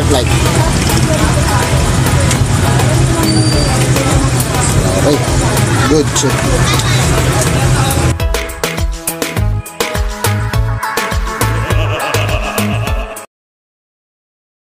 Park like Okay. Good.